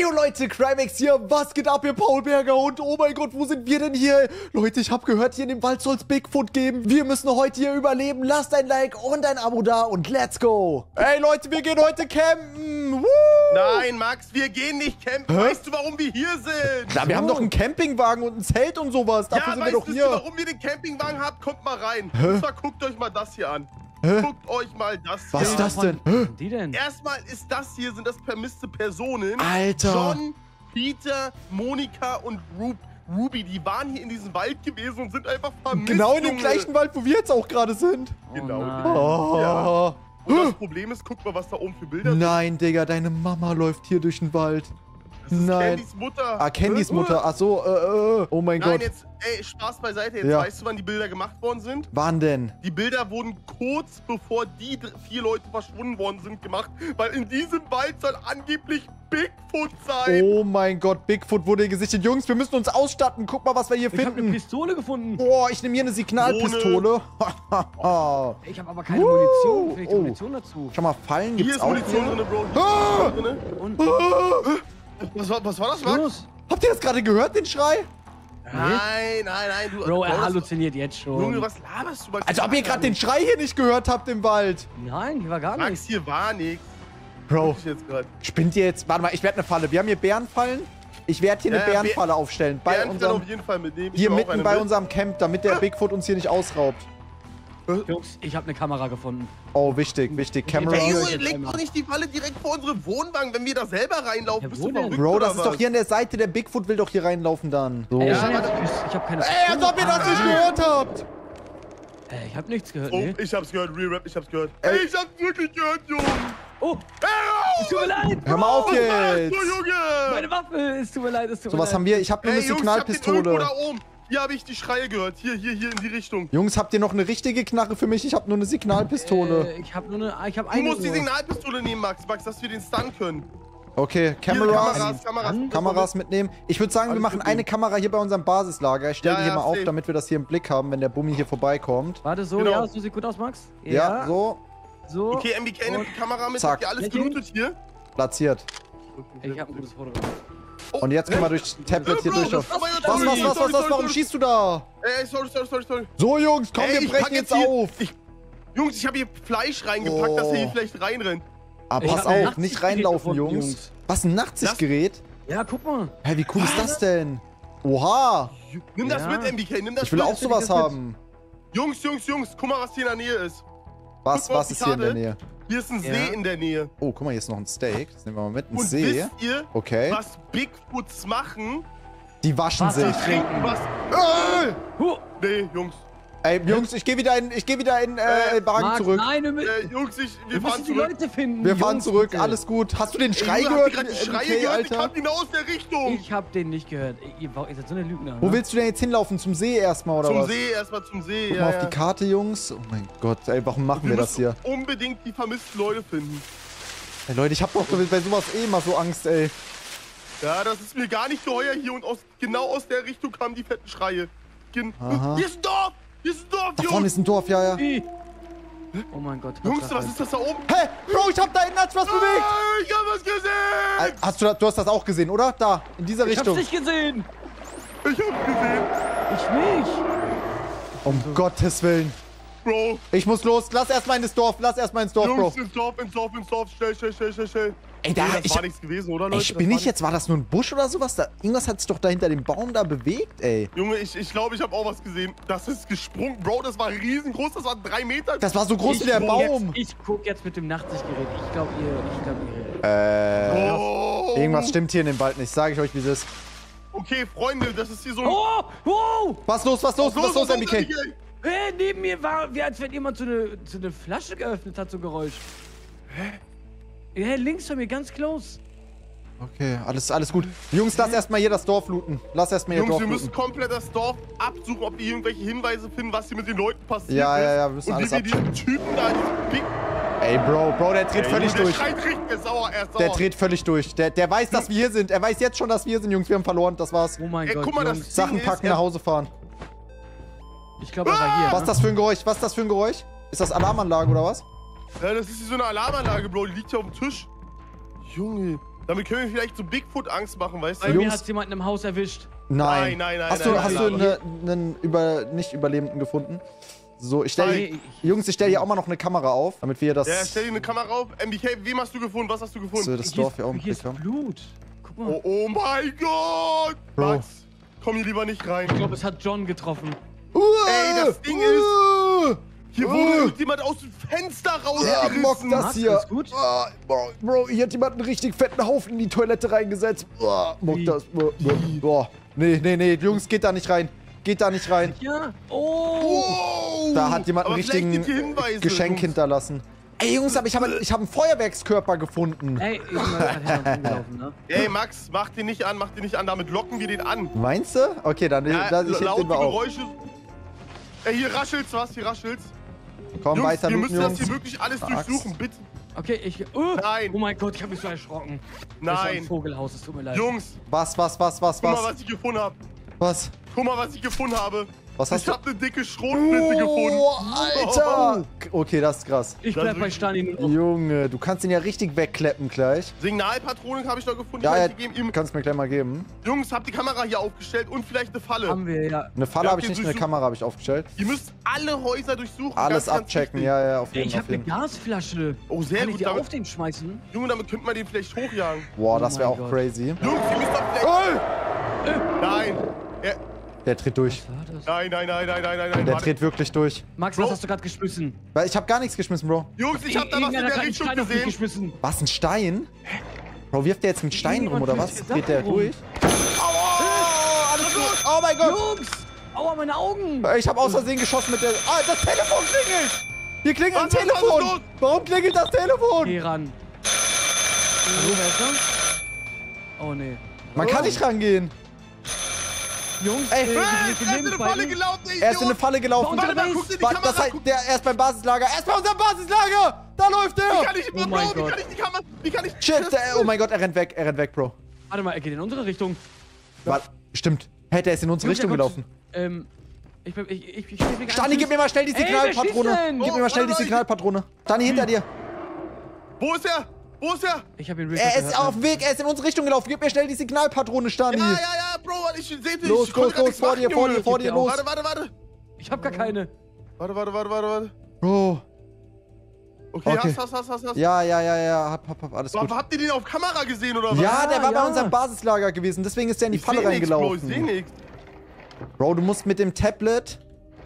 Heyo Leute, Crimex hier, was geht ab, ihr Paulberger und oh mein Gott, wo sind wir denn hier? Leute, ich habe gehört, hier in dem Wald soll es Bigfoot geben. Wir müssen heute hier überleben. Lasst ein Like und ein Abo da und let's go. Ey Leute, wir gehen heute campen. Woo! Nein, Max, wir gehen nicht campen. Hä? Weißt du, warum wir hier sind? Na, wir haben doch einen Campingwagen und ein Zelt und sowas. Dafür ja, sind wir weißt doch du, hier. warum wir den Campingwagen habt? Kommt mal rein. Und zwar guckt euch mal das hier an. Guckt euch mal das Was hier ist das denn? Was sind die denn? Erstmal ist das hier, sind das vermisste Personen. Alter. John, Peter, Monika und Ru Ruby, die waren hier in diesem Wald gewesen und sind einfach vermisst. Genau in dem Junge. gleichen Wald, wo wir jetzt auch gerade sind. Genau. nein. Oh. Ja. Und das Problem ist, guck mal, was da oben für Bilder sind. Nein, Digga, deine Mama läuft hier durch den Wald. Das ist Nein. Candys Mutter. Ah, Candys Mutter. Ach so, äh, äh. Oh mein Nein, Gott. jetzt, ey, Spaß beiseite. Jetzt Ja. weißt du, wann die Bilder gemacht worden sind? Wann denn? Die Bilder wurden kurz bevor die vier Leute verschwunden worden sind gemacht, weil in diesem Wald soll angeblich Bigfoot sein. Oh mein Gott, Bigfoot wurde gesichtet. Jungs, wir müssen uns ausstatten. Guck mal, was wir hier Ich habe eine finden. Pistole gefunden. Boah, ich nehme hier eine Signalpistole. Ich habe aber keine Munition. Vielleicht Oh. Munition dazu. Schau mal, Fallen Hier gibt's ist auch. Munition drin, Bro. Hier Ah! ist Munition drin. Und Was, war, was war das, Max? los. Habt ihr das gerade gehört, den Schrei? Nein, nein, nein. Du, Bro, er was- halluziniert jetzt schon. Junge, was laberst du? Max? Also, ob ihr gerade den Schrei hier nicht gehört habt im Wald. Nein, hier war gar Max, nichts. hier war nichts. Bro, Ich jetzt gerade. spinnt ihr jetzt? Warte mal, ich werde eine Falle. Wir haben hier Bärenfallen. Ich werde hier eine Ja, ja, Bärenfalle aufstellen. Bei Bei uns unserem, auf jeden Fall mitnehmen. Hier mitten eine bei mit. unserem Camp, damit der Bigfoot uns hier nicht ausraubt. Jungs, ich habe eine Kamera gefunden. Oh, wichtig, wichtig. Ey, Camera. Ey, Bro, Junge, leg doch nicht die Falle direkt vor unsere Wohnwagen, wenn wir da selber reinlaufen. Ja, Bist du verrückt Bro, das ist was? doch hier an der Seite. Der Bigfoot will doch hier reinlaufen dann. So. Ey, Ja, habe ich hab keine Ey, als ob ihr das nicht gehört habt. Ey, ich habe nichts gehört, Oh, ne? ich hab's gehört, Real Rap, ich hab's gehört. Ey. Ich hab's wirklich gehört, Junge. Oh, Ey, es tut mir leid. Hör mal auf was jetzt. du, Junge? Meine Waffe, es tut mir leid, es tut So, mir was leid. haben wir? Ich habe nur eine Jungs, ich hab den irgendwo Signalpistole. da oben. Hier habe ich die Schreie gehört. Hier, hier, hier in die Richtung. Jungs, habt ihr noch eine richtige Knarre für mich? Ich habe nur eine Signalpistole. Äh, ich habe nur eine, ich habe Du eine musst die nur. Signalpistole nehmen, Max, Max, dass wir den stunnen können. Okay, Hier, Kameras. Kameras, Kameras. Kameras mitnehmen. Ich würde sagen, wir machen eine Kamera hier bei unserem Basislager. Ich stelle Ja, die hier ja, mal auf, safe. damit wir das hier im Blick haben, wenn der Bummi hier vorbeikommt. Warte, so, Genau. ja, so sieht gut aus, Max. Ja, so, So. Okay, MBK nimmt die Kamera mit. Zack. Habt ihr alles gelootet hier? platziert. Ich habe ein gutes Foto gemacht. Oh, Und jetzt können wir durch Tablet hier durch. Was, was, was, was, was? Warum schießt du da? Ey, sorry, sorry, sorry, sorry. So, Jungs, komm, Ey, wir brechen jetzt hier, auf. Ich, Jungs, ich habe hier Fleisch reingepackt, dass er hier Oh. vielleicht reinrennt. Ah, Ich pass auf, nicht reinlaufen, Jungs. Jungs. Was, ein Nachtsichtgerät? Ja, guck mal. Hä, wie cool ist das denn? Oha, Nimm das Ja. mit, MBK, nimm das ich will mit. auch sowas mit. haben. Jungs, Jungs, Jungs, guck mal, was hier in der Nähe ist. Was, was ist hier in der. Nähe? Hier ist ein Ja. See in der Nähe. Oh, guck mal, hier ist noch ein Steak. Das nehmen wir mal mit. Ein Und See. wisst ihr, Okay. was Bigfoots machen? Die waschen Wasser sich. trinken. Was? Äh! Huh. Nee, Jungs. Ey, Jungs, ich gehe wieder in, ich geh wieder in äh, Äh, Wagen Max, zurück. nein, wir, Äh, Jungs, ich, wir wir fahren müssen die zurück. Leute finden. Wir fahren Jungs, zurück, bitte. alles gut. Hast du den Ey, Schrei Junge, gehört? gerade die Schreie MK, gehört? Die Alter? kamen genau aus der Richtung. Ich hab den nicht gehört. Ihr, ihr, seid so eine Lügner. Wo ne? willst du denn jetzt hinlaufen? Zum See erstmal, oder zum was? See, erstmal zum See. Guck ja, mal auf ja. die Karte, Jungs. Oh mein Gott, ey, warum machen wir, wir das hier? müssen unbedingt die vermissten Leute finden. Ey, Leute, ich hab doch bei sowas eh immer so Angst, ey. Ja, das ist mir gar nicht geheuer hier und aus, genau aus der Richtung kamen die fetten Schreie. Gen Aha. Hier ist ein Dorf! Hier ist ein Dorf, Da vorne Jungs! ist ein Dorf, ja, ja. Oh mein Gott. Jungs, was ist das da oben? Hey, Bro, ich hab da hinten was bewegt. Ah, ich hab was gesehen! Hast du, du hast das auch gesehen, oder? Da, in dieser Ich hab's Richtung. nicht gesehen. Ich hab gesehen. Ich nicht. Um Gottes Willen. Bro, Ich muss los. Lass erstmal ins Dorf. Lass erstmal ins Dorf, Bro. Jungs, ins Dorf, ins Dorf, ins Dorf. Schnell, schnell, schnell, schnell, schnell. Ey, da, Nee, ich, war nichts gewesen, oder, Leute? ich bin nicht jetzt. War das nur ein Busch oder sowas? Da, irgendwas hat sich doch da hinter dem Baum da bewegt, ey. Junge, ich glaube, ich, glaub, ich habe auch was gesehen. Das ist gesprungen. Bro, das war riesengroß. Das war drei Meter. Das war so groß ich wie der Baum. Jetzt, ich guck jetzt mit dem Nachtsichtgerät. Ich glaube, ihr. Ich glaube, ihr. Äh, oh. irgendwas stimmt hier in dem Wald nicht. Sage ich euch, wie es ist. Okay, Freunde, das ist hier so ein... Oh! Wow! Was los, was los, was los, MBK? Hey, neben mir war, wie als wenn jemand so eine, so eine Flasche geöffnet hat, so ein Geräusch. Hä? Hey, links von mir, ganz close. Okay, alles, alles gut. Jungs, lass erstmal hier das Dorf looten. Lass erstmal hier Jungs, Dorf wir müssen looten. komplett das Dorf absuchen, ob wir irgendwelche Hinweise finden, was hier mit den Leuten passiert Ja, ist. ja, ja, wir müssen Und alles wie wir diesen Typen da, diesen Big... Ey, Bro, Bro, der dreht Ey, völlig der durch. schreit richtig, der ist sauer, er ist sauer. Der dreht völlig durch. Der, der weiß, dass wir hier sind. Er weiß jetzt schon, dass wir hier sind, Jungs. Wir haben verloren. Das war's. Oh mein Ey, Gott, guck mal, das- Jungs. Sachen Ding ist, packen, er- nach Hause fahren. Ich glaube, er war hier. Was ne? ist das für ein Geräusch? Was ist das für ein Geräusch? Ist das Alarmanlage oder was? Ja, das ist hier so eine Alarmanlage, Bro, die liegt hier auf dem Tisch. Junge, Damit können wir vielleicht so Bigfoot Angst machen, weißt Bei du? mir Jungs- hat's jemanden im Haus erwischt. Nein. Nein, nein, nein, Hast du, nein, hast nein, du einen über, nicht Überlebenden gefunden? So, ich stelle. Jungs, ich stelle hier auch mal noch eine Kamera auf, damit wir das. Ja, stell dir eine Kamera auf. MBK, wem hast du gefunden? Was hast du gefunden? so das Hier Dorf ist, hier auch im hier Blick ist haben. Blut. Guck mal. Oh, oh mein Gott! Bro. Max, komm hier lieber nicht rein. Ich glaube, es hat John getroffen. Ey, das Ding ist. Hier Uh. wurde irgendjemand aus dem Fenster Ja, rausgerissen. mock das hier. Ah, Bro, Bro, hier hat jemand einen richtig fetten Haufen in die Toilette reingesetzt. Ah, mock Wie? das. Boah. Nee, nee, nee, Jungs, geht da nicht rein. Geht da nicht rein. Ja. Oh. Da hat jemand einen Aber richtigen Geschenk Jungs. hinterlassen. Ey, Jungs, aber ich habe ich hab einen Feuerwerkskörper gefunden. Ey, ne? Ey, Max, mach den nicht an, mach den nicht an. Damit locken wir den an. Meinst du? Okay, dann Ja, da, ich laute den mal auf. Geräusche. Ey, hier raschelt's was, hier raschelt's. Komm, Jungs, weiter wir müssen das Jungs. hier wirklich alles Axt. durchsuchen, bitte. Okay, ich. Oh, Nein. Oh mein Gott, ich habe mich so erschrocken. Das ist ein Nein. Vogelhaus, es tut mir leid. Jungs, Was, was, was, was, guck mal, was? was ich gefunden habe. Was? Guck mal, was ich gefunden habe. Was hast ich du? habe eine dicke Schrotflinte gefunden. Oh, Alter! Okay, das ist krass. Ich bleib bei noch. Junge, du kannst ihn ja richtig wegkleppen gleich. Signalpatronen habe ich noch gefunden. Ja, die ja, ich Ihm- kannst mir gleich mal geben. Jungs, habt die Kamera hier aufgestellt und vielleicht eine Falle. Haben wir ja. Eine Falle Ja, habe ich nicht, eine Kamera habe ich aufgestellt. Ihr müsst alle Häuser durchsuchen. Alles ganz, ganz abchecken, wichtig. ja, ja, auf Ey, jeden ich Fall. habe eine Gasflasche. Oh, sehr Kann ich gut. die Damit, auf den schmeißen? Junge, damit könnte man den vielleicht hochjagen. Boah, Oh das wäre mein auch Gott. crazy. Jungs, ihr müsst doch! Nein. Er, Der dreht durch. Was nein, nein, nein, nein, nein, nein, nein. Der warte. dreht wirklich durch. Max, Bro. was hast du gerade geschmissen? Weil ich habe gar nichts geschmissen, Bro. Jungs, ich hab da was in der Richtung Stein auf mich gesehen. geschmissen. Was, ein Stein? Bro, wirft der jetzt einen Stein rum oder was? Geht der rum. durch? Aua! Alles gut. Oh mein Gott! Jungs! Aua, meine Augen! Ich habe aus Versehen geschossen mit der... Ah, das Telefon klingelt! Hier klingelt ein Was, was, was Telefon! Warum klingelt das Telefon? Geh ran. Hallo? Oh, nee. Man kann nicht rangehen. Jungs, Ey, äh, wie viel er ist in eine Falle gelaufen, ey, Er ist in eine. Falle gelaufen. Warte mal, guck dir die Kamera Das heißt, der, er ist beim Basislager. Er ist bei unserem Basislager! Da läuft Wie er! kann ich, Oh Bro, mein wie Gott. kann ich die Kamera... Wie kann ich... Shit, der, oh mein Gott, er rennt weg. Er rennt weg, Bro. Warte mal, er geht in unsere Richtung. Warte, stimmt. Hey, der ist in unsere Jungs, Richtung gelaufen. Ähm, ich bin, ich, ich, ich, ich, Stani, gib mir mal schnell die Ey, Signalpatrone. Gib mir mal schnell die Oh, Signalpatrone. Stani, hinter dir. Wo ist er? Wo ist er? Ich hab ihn Er ist auf dem Weg, er ist in unsere Richtung gelaufen. Gib mir schnell die Signalpatrone, Stani. Ja, ja, ja, Bro, ich sehe dich. Los, ich los, los, nichts vor dir, vor dir, vor dir, los. Warte, warte, warte. Ich hab gar keine. Warte, warte, warte, warte, warte. Bro. Okay, Okay. hast, hast, hast, hast, hast. Ja, ja, ja, ja. Hab, hab, hab, alles gut. Aber habt ihr den auf Kamera gesehen oder was? Ja, der war ja. bei unserem Basislager gewesen. Deswegen ist der in die ich Falle seh nix, Bro, ich reingelaufen. seh nix. Bro, du musst mit dem Tablet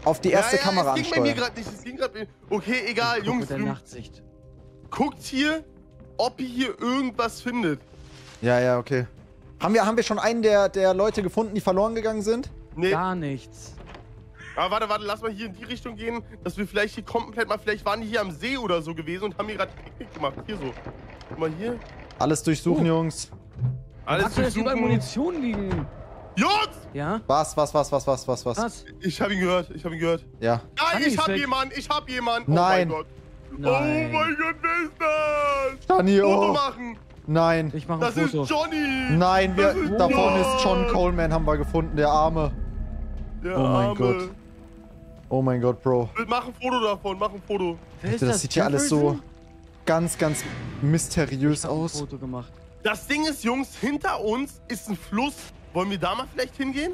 auf die erste ja, ja, Kamera es ging bei mir ansteuern. gerade nicht, es ging gerade Okay, egal, Jungs, mit der du Nachtsicht. guckt hier, ob ihr hier irgendwas findet. Ja, ja, okay. Haben wir, haben wir schon einen der, der Leute gefunden, die verloren gegangen sind? Nee, Gar nichts. aber warte, warte, lass mal hier in die Richtung gehen, dass wir vielleicht hier komplett mal, vielleicht waren die hier am See oder so gewesen und haben hier gerade Picknick gemacht. Hier so. Guck mal hier. Alles durchsuchen, Oh. Jungs. Alles Hast du jetzt überall durchsuchen. Munition liegen? Jungs! Ja? Was, was, was, was, was, was, was? Was? Ich hab ihn gehört, ich hab ihn gehört. Ja. Nein, ich hab jemanden, ich hab jemanden. Nein. Oh mein Gott. Nein. Oh mein Gott, wer ist das? Stani, Foto oh. machen. Nein. Ich mach ein Das ist Foto. Johnny. Nein, wir, Das ist da vorne John. ist John Coleman, haben wir gefunden, der Arme. Der Oh mein Arme. Gott. Oh mein Gott, Bro. Mach ein Foto davon, mach ein Foto. Wer ist Alter, das sieht hier alles so ganz, ganz mysteriös Ich hab ein aus. Foto gemacht. Das Ding ist, Jungs, hinter uns ist ein Fluss. Wollen wir da mal vielleicht hingehen?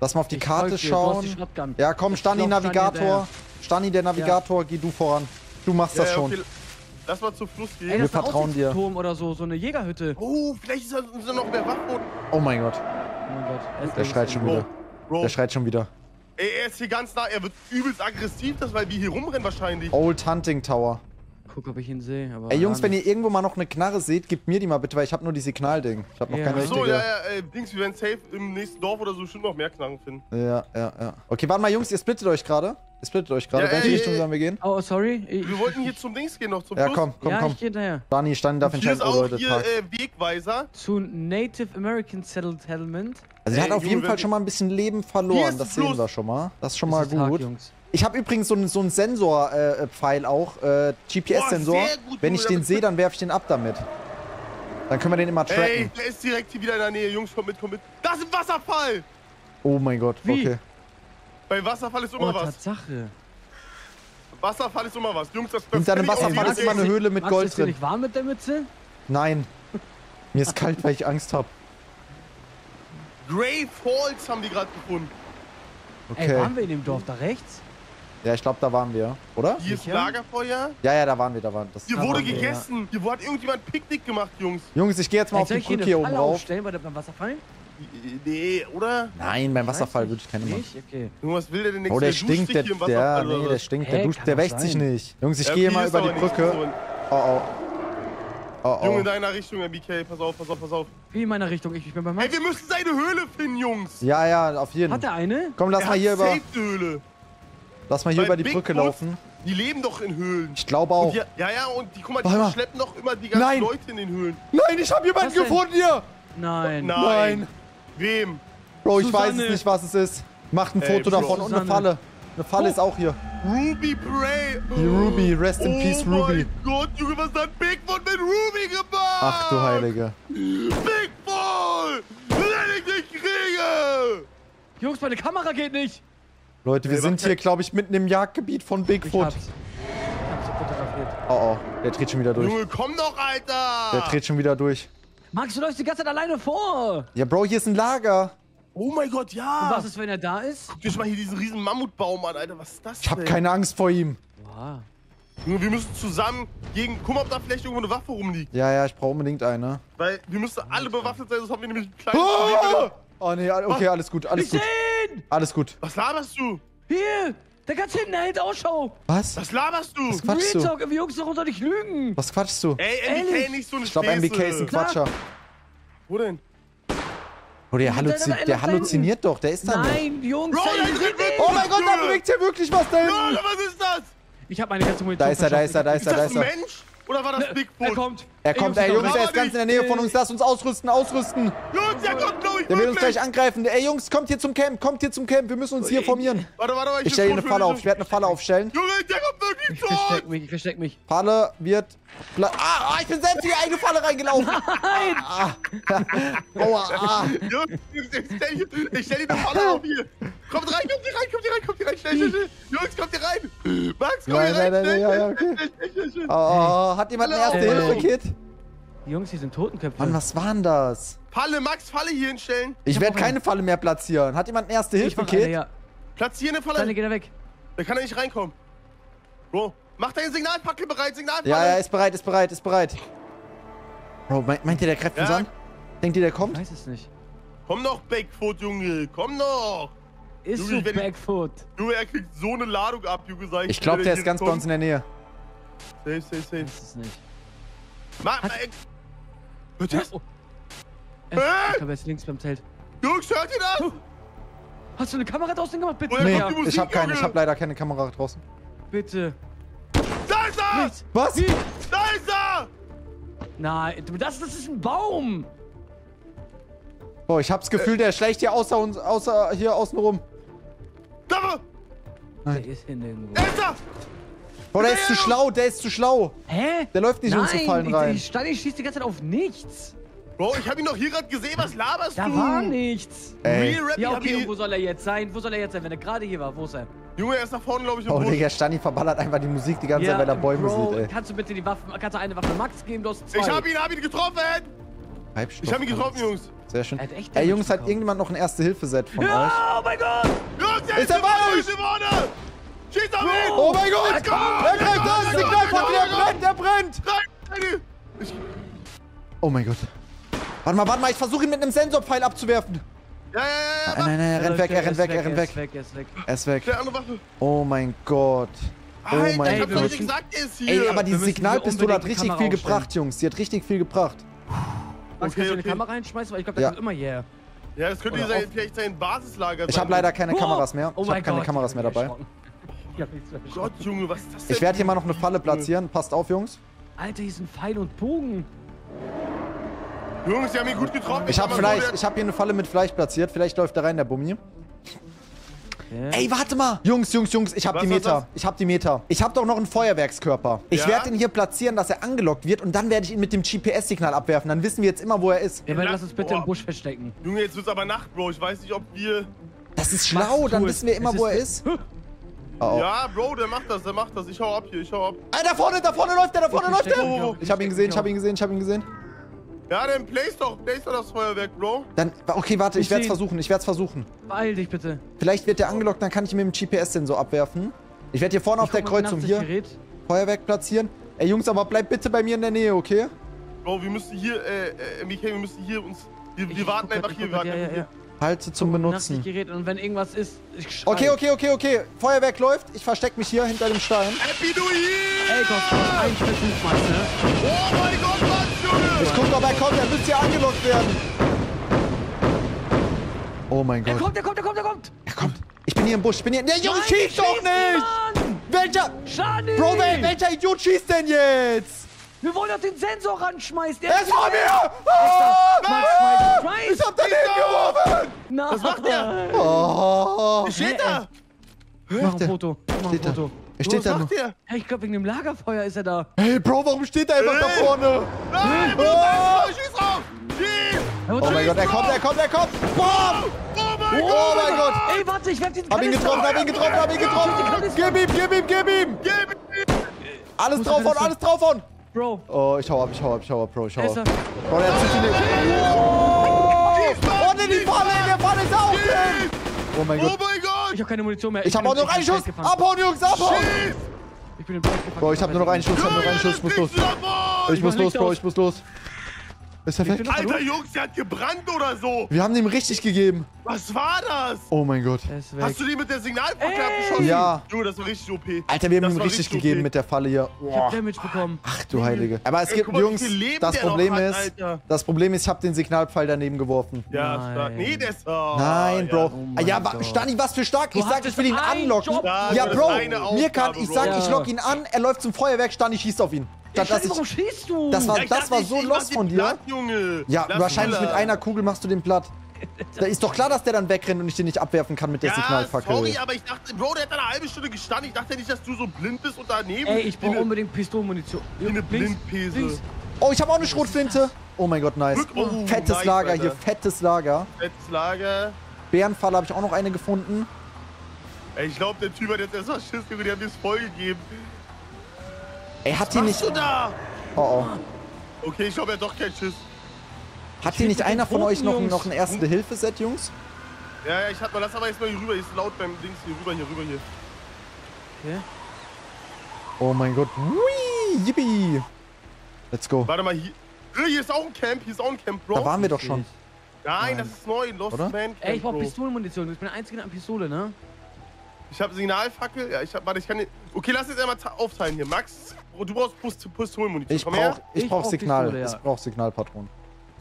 Lass mal auf die Ich Karte schauen. die. Ja, komm, Stani, Navigator. Stani, der Navigator, geh du voran. Du machst das Ja, ja, schon. okay. Lass mal zum Fluss Ey, gehen. das ist ein vertrauen dir. Aussichtsturm oder so, so eine Jägerhütte. Oh, vielleicht ist da noch mehr Wachboden. Oh mein Gott, Oh mein Gott. er der schreit schon wieder. Bro, Der schreit schon wieder. ey, er ist hier ganz nah. Er wird übelst aggressiv, das weil wir hier rumrennen wahrscheinlich. Old Hunting Tower. Guck, ob ich ihn sehe. Ey, Jungs, wenn ihr irgendwo mal noch eine Knarre seht, gebt mir die mal bitte, weil ich habe nur die Signalding. Ich habe noch Ja. keine Ach Ach so, richtige. ja, ja, äh, Dings, wir werden safe im nächsten Dorf oder so bestimmt noch mehr Knarren finden. Ja, ja, ja. Okay, warte mal, Jungs, ihr splittet euch gerade. Ihr splittet euch gerade. Ja, Welche ey, Richtung ey, sollen wir gehen? Oh, sorry. Ich, Wir wollten hier zum Dings gehen noch, zum Ja, Fluss. komm, komm, ja, komm. ich gehe hinterher. Dani, Stein darf entscheiden, auch Leute, hier Tag. äh, Wegweiser. Zu Native American Settlement. Also, der Ey, hat auf jeden Fall schon mal ein bisschen Leben verloren. Das sehen wir schon mal. Das ist schon mal ist Tag, gut. Jungs. Ich habe übrigens so einen so einen Sensor-Pfeil äh, Pfeil auch, äh, GPS-Sensor. Wenn ich den sehe, dann werfe ich den ab damit. Dann können wir den immer Ey, tracken. der ist direkt hier wieder in der Nähe. Jungs, komm mit, komm mit. Das ist ein Wasserfall! Oh mein Gott, Wie? okay. Bei Wasserfall ist Oh, immer was. Tatsache. Wasserfall ist immer was. Jungs, das, das Hinter einem Wasserfall ist immer eine. Höhle mit Max, Gold ist drin. nicht warm mit der Mütze? Nein. Mir ist kalt, weil ich Angst habe. Grey Falls haben die gerade gefunden. Ey, Okay. waren wir in dem Dorf da rechts? Ja, ich glaube, da waren wir. Oder? Hier ist? Lagerfeuer. Ja, ja, da waren wir, da waren das. Hier Da wurde wir, gegessen. Hier hat irgendjemand Picknick gemacht, Jungs. Jungs, ich gehe jetzt mal Ey, auf die Brücke eine hier oben rauf. aufstellen bei der- beim Wasserfallen? Nee, oder? Nein, beim Wasserfall würde ich keine machen. Okay. Junge, was will der denn Oh, der sich stinkt, der, hier im der, Wasserfall nee, der stinkt, Hä, der duscht, der wächt sich nicht. Jungs, ich Ja, gehe hier mal über die. Brücke. Oh, oh. Oh, Junge, in oh. deiner Richtung, MBK. Pass auf, pass auf, pass auf. Wie in meiner Richtung? Ich, ich bin bei Max. Ey, wir müssen seine Höhle finden, Jungs. Ja, ja, auf jeden. Hat er eine? Komm, lass er mal hat hier über, Höhle. Lass mal hier Weil über die Bigfoot- Brücke laufen. Die leben doch in Höhlen. Ich glaube auch. die, ja, ja, und die, guck mal, Warte mal. die schleppen doch immer die ganzen Nein. Leute in den Höhlen. Nein, ich habe jemanden gefunden hier. Nein. Nein. Nein. Wem? Bro, ich weiß Susanne. es nicht, was es ist. Macht ein Ey, Foto Bro. davon und eine Susanne. Falle. Eine Falle Oh. ist auch hier. Ruby Bray. Die Ruby, rest in oh peace, Ruby. mein Gott, Junge, was hat Bigfoot mit Ruby gemacht? Ach du Heilige. Bigfoot! Wenn ich dich kriege! Jungs, meine Kamera geht nicht. Leute, wir sind hier, glaube ich, mitten im Jagdgebiet von Ich Bigfoot. hab's. Ich hab's fotografiert. Oh, oh, der dreht schon wieder durch. Junge, komm doch, Alter! Der dreht schon wieder durch. Max, du läufst die ganze Zeit alleine vor. Ja, Bro, hier ist ein Lager. oh mein Gott, ja! Und was ist, wenn er da ist? Guck dir mal hier diesen riesen Mammutbaum an, Alter. Was ist das Ich habe denn? keine Angst vor ihm. Wow. Junge, wir müssen zusammen gegen... Guck mal, ob da vielleicht irgendwo eine Waffe rumliegt. Ja, ja, ich brauche unbedingt eine. Weil wir müssen alle bewaffnet sein, sonst haben wir nämlich ein kleines Problem. Oh, mit- oh nee, okay, alles gut, alles Ich gut. seh ihn! Alles gut. Was laberst du? Hier! Der ganz hinten, der hält Ausschau! Was? Was laberst du? Was quatschst Real du? Talk, wir Jungs doch unter dich lügen! Was quatschst du? Ey, Ehrlich? MBK nicht so eine Ich glaube. MBK ist ein Quatscher. Wo denn? Oh, der, Ja, halluzi da- da- der da- halluziniert doch, der ist da nicht. Nein, Jungs! Bro, Dritt wird- Oh mein Gott, da bewegt hier wirklich was da hinten. was ist das? Ich hab meine ganze Munition Da ist er, da ist er, da Ist ist er, da das ist ein er. Mensch? Oder war das Er Bigfoot? kommt! Er kommt, ey Jungs, er ist ganz in der Nähe von uns. Lass uns ausrüsten, ausrüsten. Jungs, der kommt, glaub ich, Der will uns gleich angreifen. Ey Jungs, kommt hier zum Camp, kommt hier zum Camp. Wir müssen uns hier formieren. Warte, warte, warte. Ich stelle hier eine Falle auf. Ich werde eine Falle aufstellen. Junge, der kommt wirklich Ich zu versteck uns. mich, ich versteck mich. Falle wird. Ah, ah, ich bin selbst in die eigene Falle reingelaufen. Nein! Ah. Aua, ah. Jungs, ich stell hier- ich stell hier eine Falle auf hier. Kommt rein, kommt hier rein, kommt hier rein, kommt hier rein. Schnell, schnell, schnell. Jungs, kommt hier rein. Max, komm Nein, hier nein, rein. nein, schnell, ja, schnell, okay. schnell. Oh, hat jemand ein. Erste-Hilfe-Kit? Die Jungs, hier sind Totenköpfe. Mann, was war denn das? Falle, Max, Falle hier hinstellen. Ich hab werde keine Falle mehr platzieren. Hat jemand ein ich mach eine, Erste-Hilfe-Kit? ja. Platziere eine Falle. geht er weg. Da kann er nicht reinkommen. Bro, mach deine Signalpacke bereit, Signalfalle. Ja, ja, ist bereit, ist bereit, ist bereit. Bro, meint, meint ihr, der greift uns Ja. an? Denkt ihr, der Ich kommt? weiß es nicht. Komm noch, Bigfoot, Junge. Komm noch. Ist Junge, so ich Backfoot. Junge, er kriegt so eine Ladung ab, Junge. Sag Ich dir, glaube, der ich ist ganz jetzt bei uns in der Nähe. Safe, safe, safe. Ist es nicht. Mach, Hat- ey. Hört ihr das? Oh. Hey! Ich glaube, er ist links beim Zelt. Jungs, hört ihr das? Hast du eine Kamera draußen gemacht? Bitte. Woher Nee, Musik, ich habe keine, ich habe leider keine Kamera draußen. Bitte. Da ist er! Nichts. Was? Wie? Da ist er! Nein, das, das ist ein Baum. Boah, ich hab's Gefühl, der schleicht hier außer uns, außer hier außen rum. Da! Der ist hier nirgendwo. Da ist er! Boah, der ist zu schlau, der ist zu schlau. Hä? Der läuft nicht in unsere Nein, Fallen rein. Ich, stand, ich schieß die ganze Zeit auf nichts. Bro, ich hab ihn doch hier gerade gesehen. Was laberst Da du? war nichts. Ey. Real Rap, Ja, ich hab okay, und ihn... wo soll er jetzt sein? Wo soll er jetzt sein, wenn er gerade hier war? Wo ist er? Junge, er ist nach vorne, glaube ich, im Oh, Busch. Digga, Stani verballert einfach die Musik die ganze Zeit, weil er Bäume Bro, sieht, ey. kannst du bitte die Waffe, kannst du eine Waffe Max geben? Du hast zwei. Ich hab ihn, hab ihn getroffen! Treibstoff. Ich hab ihn getroffen, Jungs. Sehr schön. Er Ey, Jungs, hat irgendjemand noch ein Erste-Hilfe-Set von euch? Ja, oh mein Gott! Jungs, der Ist er vorne, euch? ist hier Schieß auf ihn! Oh mein Gott! Er greift an! Signalfahrt, Let's der go! brennt, der brennt! Ich, Oh mein Gott. Warte mal, warte mal, ich versuche ihn mit einem Sensorpfeil abzuwerfen. ja, ja, ja, ja, Nein, nein, nein, er rennt weg, er rennt weg, er rennt weg. Er ist weg, er ist weg. Er. Oh mein Gott. Oh Alter, mein ich hab doch Gott. nicht gesagt, er ist hier. Ey, aber die Signalpistole hat richtig viel aufstellen. gebracht, Jungs. Die hat richtig viel gebracht. Max, Okay, kannst du eine okay. Kamera reinschmeißen? Weil ich glaube, Ja. kommt immer hierher. Ja, das könnte sein, vielleicht sein Basislager sein. Ich habe leider keine Oh! Kameras mehr. Oh Ich mein habe keine Gott, Kameras ich mehr dabei. Gott. Junge, was ist das denn? Ich werde hier mal noch eine Falle platzieren. Passt auf, Jungs. Alter, hier sind Pfeil und Bogen. Jungs, die haben ihn gut getroffen. Ich habe so, vielleicht, der- ich habe hier eine Falle mit Fleisch platziert. Vielleicht läuft da rein der Bummi. Ey, warte mal. Jungs, Jungs, Jungs, ich habe die Meter. Ich habe die Meter. Ich habe doch noch einen Feuerwerkskörper. Ich Ja? werde ihn hier platzieren, dass er angelockt wird und dann werde ich ihn mit dem GPS-Signal abwerfen. Dann wissen wir jetzt immer, wo er ist. Ja, aber Lass- uns bitte Boah. im Busch verstecken. Junge, jetzt wird's aber Nacht, Bro. Ich weiß nicht, ob wir... Das ist schlau, dann wissen wir immer, wo er ist. Oh, oh. Ja, Bro, der macht das, der macht das. Ich hau ab hier, ich hau ab. Ah, da vorne, da vorne läuft er, da vorne Ich läuft er. mich auch. Ich habe ihn gesehen, ich habe ihn gesehen, ich habe ihn gesehen. Ja, dann place doch, place doch das Feuerwerk, Bro. Dann, okay, warte, ich Ich werde es seh ihn. versuchen. Ich werde es versuchen. Beeil dich bitte. Vielleicht wird der angelockt, dann kann ich ihn mit dem GPS-Sensor abwerfen. Ich werde hier vorne auf Ich der guck mal, Kreuzung hier Gerät. Feuerwerk platzieren. Ey, Jungs, aber bleibt bitte bei mir in der Nähe, okay? Bro, wir müssen hier, äh, äh, MK, wir müssen hier uns, wir, wir warten einfach hier, wir warten ja, einfach ja, hier. Halte zum Benutzen. Gerät und wenn irgendwas ist. Okay, okay, okay, okay. Feuerwerk läuft. Ich verstecke mich hier hinter dem Stein. Happy New Year! Ey, Gott, ein Stück Buchmaß, ne? Oh mein Gott, was, Junge! Ich guck, ob er kommt. Er müsste hier angelockt werden. Oh mein Gott. kommt, der kommt, der kommt, der kommt! Er kommt. Ich bin hier im Busch. Ich bin hier. Der Junge schießt doch nicht! Mann! Welcher? Schade! Bro, wel welcher Idiot schießt denn jetzt? Wir wollen doch den Sensor ranschmeißen! Er ist vor mir! Ah! Max, Ah! Max, Ich hab daneben geworfen! Nein! Was macht der? Oh. Der steht da! Mach ein der? Foto. Mach ein Steht da. Foto. Er steht Was da nur. macht der? Hey, ich glaube, wegen dem Lagerfeuer ist er da. Hey, Bro, warum steht er einfach da Hey! vorne? Nein, Bro, Ah! schieß drauf! Schieß! Er Oh mein. Gott, er kommt, er kommt, er kommt! Boom! Oh mein Oh Gott! mein Gott! Ey, warte, ich werf diesen Hab ihn getroffen, hab ihn getroffen, hab ihn getroffen! Gib ihm, gib ihm, gib ihm! Gib ihm! Alles draufhauen, alles draufhauen! Bro, Oh, ich hau ab, ich hau ab, ich hau ab, Bro, ich hau ab. Bro, der hat zu viele... Oh, ne, die Falle, der Falle ist auch drin! Oh mein Oh Gott. mein Gott! Ich habe keine Munition mehr. Ich hab bin auch im- noch einen ich Schuss! Abhauen, Jungs, abhauen! Schieß! Ich bin im Berg gefangen. Bro, ich hab nur noch einen Schuss, ich hab nur noch einen Schuss, ich muss los. Ich muss los, Bro, ich muss los. Ist er weg? Alter Jungs, der hat gebrannt oder so! Wir haben dem richtig gegeben. Was war das? Oh mein Gott. Hast du die mit der Signalfackel Ey! abgeschossen? Ja. Junge, das war richtig OP. Alter, wir haben Das ihm richtig richtig gegeben mit der Falle hier. Ich hab Damage bekommen. Ach du Heilige. Aber es Ey, gibt, mal, Jungs, das Problem hat, ist, Alter. das Problem ist, ich habe den Signalpfeil daneben geworfen. Ja, Nein. stark. Nee, der ist... Oh, Nein, ja. Bro. Oh Ah, ja. Stani, was für stark. Du Ich sag, ich will ihn anlocken. Ja, Ja, Bro, mir kann, ich sag, Ja. ich lock ihn an, er läuft zum Feuerwerk, Stani schießt auf ihn. Statt dass Stani, warum ich, schießt du? das war, Ja, ich das war ich- so ich den von dir. Platt, Junge. Ja, Lass wahrscheinlich mit einer Kugel machst du den platt. Da ist doch klar, dass der dann wegrennt und ich den nicht abwerfen kann mit der Ja, Signalfackel. sorry, aber ich dachte, Bro, der hat da eine halbe Stunde gestanden. Ich dachte nicht, dass du so blind bist und daneben... Ey, ich brauche unbedingt Pistolenmunition. Wie eine Blindpese. Oh, ich habe auch eine Schrotflinte. Oh mein Gott, nice. Oh, fettes nice, Lager Alter. hier, fettes Lager. Letztes Lager. Bärenfalle habe ich auch noch eine gefunden. Ey, ich glaube, der Typ hat jetzt erstmal Schiss, Junge. Die haben dir das vollgegeben. Ey, hat hier Was nicht... machst du da? Oh, oh. Okay, ich glaube, er hat doch keinen Schiss. Hat hier nicht einer von euch noch, Jungs. noch ein Erste-Hilfe-Set, Jungs? Ja, ja, ich hab mal, lass aber jetzt mal hier rüber. Hier ist laut beim Dings. Hier rüber, hier rüber, hier. Okay. Oh mein Gott. Hui, yippie. Let's go. Warte mal, hier. Hier ist auch ein Camp. Hier ist auch ein Camp, Bro. Da waren wir doch schon. Nein, das ist neu. Lost Oder? Man Camp, Ey, ich brauche Bro. Pistolenmunition. Ich bin der Einzige mit einer Pistole, ne? Ich habe Signalfackel. Ja, ich hab, warte, ich kann den, Okay, lass jetzt einmal aufteilen hier. Max, du brauchst Pist- Pistolenmunition. Ich brauch, ich Ich brauch brauch Signal. Pistole, ja. Ich brauch Signalpatronen.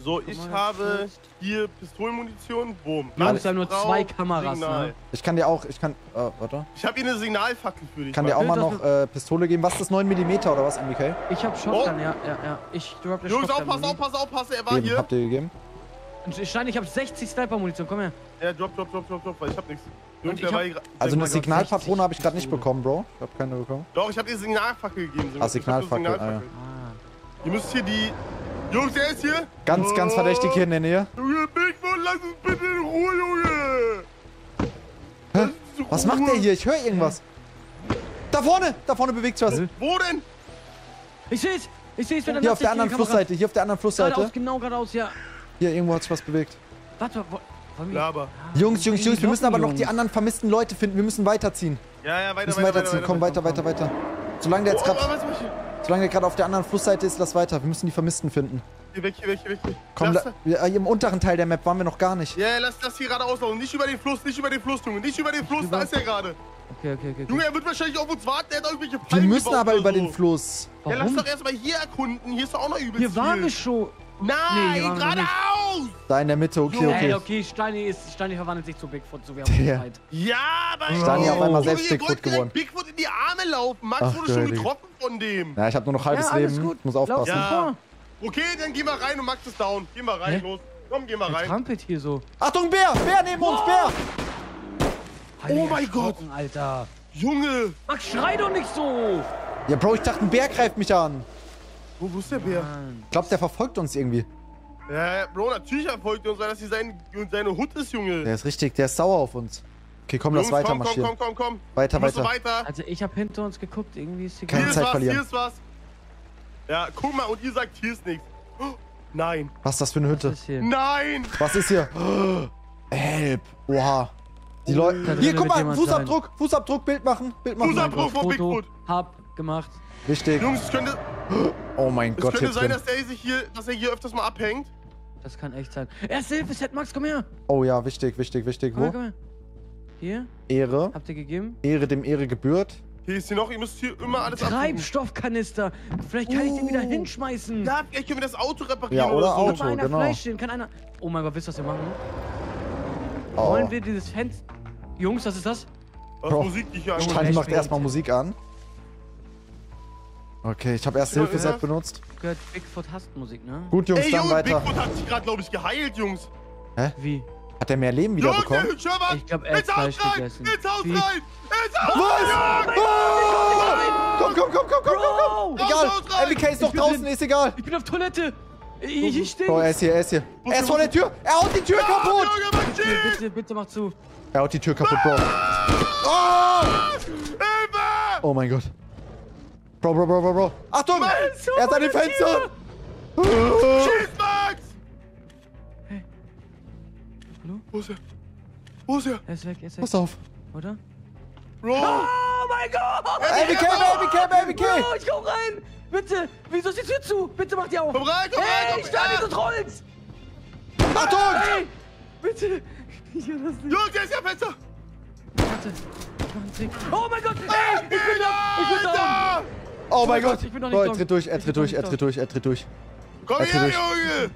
So, ich habe hier Pistolenmunition. Boom. Wir haben Max ja nur zwei Kameras, Signal. ne? Ich kann dir auch, ich kann, äh, warte. Ich habe hier eine Signalfackel für dich. Ich kann dir auch mal noch äh, Pistole geben. Was ist das, 9 mm oder was, MBK? Ich hab Shotgun, ja, ja, ja. Ich der Jungs, Shotgun. aufpassen, aufpassen, aufpassen. Er war Eben, hier. habt ihr gegeben? Stein, ich hab 60 Sniper-Munition. Komm her. Ja, drop, drop, drop, drop, drop, weil ich hab nichts. Hab- Also eine Signalpatrone habe ich gerade nicht bekommen, Bro. Ich habe keine bekommen. Doch, ich habe dir Signalfackel gegeben. Ah, dir Signalfackel, Ah. Ihr müsst hier die... Jungs, der ist hier. Ganz, ganz verdächtig hier in der Nähe. Junge, Bigfoot, lass uns bitte in Ruhe, Junge. Hä? Was macht der hier? Ich höre irgendwas. Da vorne! Da vorne bewegt sich was. Wo denn? Ich seh's! Ich seh's, wenn er Hier auf der anderen Flussseite. Hier auf der anderen Geradeaus, Flussseite. genau geradeaus, ja. Hier irgendwo hat sich was bewegt. Warte. Laber. Jungs, Jungs, Jungs, wir müssen aber noch die anderen vermissten Leute finden. Wir müssen weiterziehen. Ja, ja, Wir weiter, müssen weiter, weiterziehen. Komm, weiter, weiter, weiter. Solange der jetzt Oh, oh, gerade ich? solange der gerade auf der anderen Flussseite ist, lass weiter. Wir müssen die Vermissten finden. Hier weg, hier weg, hier weg. Hier. Komm, wir, äh, im unteren Teil der Map waren wir noch gar nicht. ja, lass das hier gerade auslaufen. Nicht über den Fluss, nicht über den Fluss, Junge. Nicht über den Fluss, da ist er gerade. Okay, okay, okay. Junge, er wird wahrscheinlich auf uns warten. Er hat irgendwelche Wir Fallen müssen aber über so. den Fluss. Ja, lass Warum? doch erstmal hier erkunden. Hier ist doch auch noch übelst Hier waren viel. wir schon. Nee, Nein, wir geradeaus! Da in der Mitte, okay, Jo. Ey, okay. okay, Steini, ist, Steini verwandelt sich zu Bigfoot, so wie. Zeit. Ja, aber... Stani auf einmal selbst Bigfoot geworden. Bigfoot in die Arme laufen. Max Ach, wurde schon getroffen von dem. Ja, ich habe nur noch halbes ja, Leben. gut. Muss aufpassen. Ja. Okay, dann geh mal rein und Max ist down. Geh mal rein, Hä? los. Komm, geh mal Der rein. trampelt hier so. Achtung, Bär! Bär neben uns, Bär! Heiliger Oh mein Gott. Alter. Junge! Max, schrei doch nicht so. Ja, Bro, ich dachte, ein Bär greift mich an. Wo, wo ist der Bär? Ich glaube, der verfolgt uns irgendwie. Ja, Bro, natürlich erfolgt er uns, weil das hier sein, seine Hut ist, Junge. Der ist richtig, der ist sauer auf uns. Okay, komm, lass Jungs, weiter komm, komm, marschieren. komm, komm, komm. Weiter, Wir müssen weiter. weiter. Also ich habe hinter uns geguckt, irgendwie ist hier Keine Hier gar ist Zeit was, verlieren. hier ist was. Ja, guck mal, und ihr sagt, hier ist nichts. Nein. Was ist das für eine Hütte? Was? Nein! Was ist hier? Help. Oha. Die Leute. Hier, guck mal, Fußabdruck, Fußabdruck, Bild machen, Bild machen. Fußabdruck. Foto, Bigfoot. hab gemacht. Wichtig. Jungs, es könnte, Oh mein es Gott, könnte hier sein, dass er sich hier, dass er hier öfters mal abhängt. Das kann echt sein. Erste Hilfe-Set, Max, komm her. Oh ja, wichtig, wichtig, wichtig. Komm her, Wo? komm her. Hier, Ehre. habt ihr gegeben? Ehre dem Ehre gebührt. Hier ist hier noch, ihr müsst hier immer alles absuchen. Treibstoffkanister. Vielleicht kann ich den wieder Oh. hinschmeißen. Ja, vielleicht können wir das Auto reparieren Ja, oder so. Auto. Kann einer genau. Fleisch stehen, kann einer... Oh mein Gott, wisst ihr, was wir machen? Oh. Wollen wir dieses Fenster... Jungs, was ist das? Was Bro. Musik, die ich hier Stein- macht erstmal Musik an. Okay, ich habe erste Ja, Hilfe-Set ja. benutzt. Gehört Bigfoot hasst Musik, ne? Gut, Jungs, Ey, dann Junge, weiter. Bigfoot hat sich gerade, glaube ich, geheilt, Jungs. Wie? Hat er mehr Leben wieder Junge, bekommen? ich hör was. Ich glaub, er hat Fleisch rein! gegessen. Ins Haus Wie? rein! Ins Haus Was? rein! Ah! Komm, komm, komm, komm, komm, komm, komm. Egal. MBK ist bin draußen, drin. ist egal. Ich bin auf Toilette! Ich, ich Bro, er stink! ist hier, er ist hier. Er ist vor der Tür. Er haut die Tür Ah, kaputt. Junge, Bitte, bitte, bitte mach zu. Er haut die Tür kaputt, Bro. Hilfe! Oh mein Gott. Bro, Bro, Bro, Bro, Bro. Achtung! so Er ist an den meine Fenstern. Schieß, Max! Hallo? Wo ist er? Wo ist er? Er ist weg, er ist weg. Pass auf. Oder? Bro! Oh mein Gott! MBK, MBK, MBK. Bro, ich komm rein! Bitte! Wieso ist die Tür zu? Bitte mach die auf! Komm rein, komm rein, Hey, komm Steini, rein. du trollst! Achtung! Hey! Bitte! Ich will das nicht. Junge, der ist ja Fenster! Warte. Ich mach einen Trick. Oh mein Gott! Ey! Ich bin da! Ich bin da! Oh mein mein Gott. Gott, ich bin noch nicht Bro, er tritt durch, er tritt durch, er tritt durch, er tritt durch. Komm her. Junge!